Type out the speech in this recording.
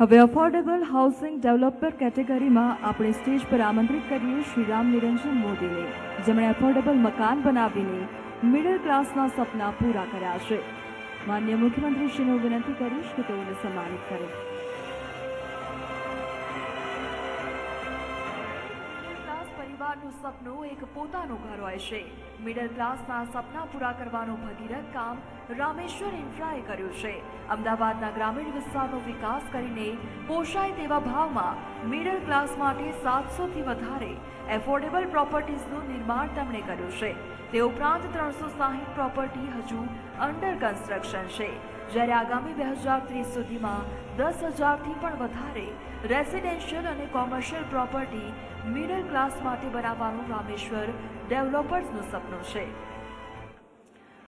હવે affordable housing developer કેટેગરીમાં આપણે સ્ટેજ પર આમંત્રિત કરીએ શ્રી રામ નિરંજન મોદીને, જેમણે અફોર્ડેબલ મકાન બનાવીને મિડલ ક્લાસના સપના પૂરા કર્યા છે. માન્ય મુખ્યમંત્રી શ્રીને વિનંતી કરીશ કે તેઓને સન્માનિત કરે. પરિવારનું સપનું એક પોતાનું ઘર હોય છે. મિડલ ક્લાસના સપના પૂરા કરવાનું ભગીરથ કામ રામેશ્વર ઇન્ફ્રાએ કર્યું છે. અમદાવાદના ગ્રામીણ વિસ્તારનો વિકાસ કરીને પોષાય તેવા ભાવમાં મિડલ ક્લાસ માટે સાતસોથી વધારે એફોર્ડેબલ પ્રોપર્ટીઝનું નિર્માણ તેમણે કર્યું છે. તે ઉપરાંત ત્રણસો પ્રોપર્ટી હજુ અંડર કન્સ્ટ્રક્શન છે. જ્યારે આગામી બે હજાર ત્રીસ સુધીમાં દસ હજારથી પણ વધારે રેસિડેન્શિયલ અને કોમર્શિયલ પ્રોપર્ટી મિડલ ક્લાસ માટે બનાવવાનું રામેશ્વર ડેવલપર્સનું સપનું છે.